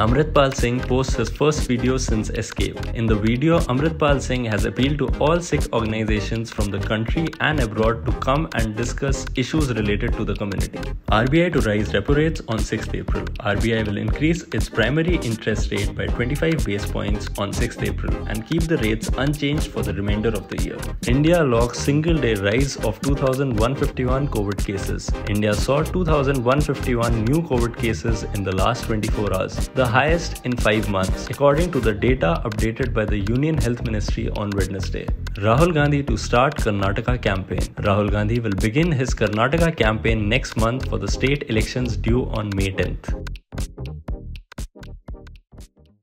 Amritpal Singh posts his first video since escape. In the video, Amritpal Singh has appealed to all Sikh organizations from the country and abroad to come and discuss issues related to the community. RBI to raise repo rates on 6th April. RBI will increase its primary interest rate by 25 base points on 6th April and keep the rates unchanged for the remainder of the year. India logs single day rise of 2151 COVID cases. India saw 2151 new COVID cases in the last 24 hours, the highest in 5 months, according to the data updated by the Union Health Ministry on Wednesday. Rahul Gandhi to start Karnataka campaign. Rahul Gandhi will begin his Karnataka campaign next month for the state elections due on May 10th.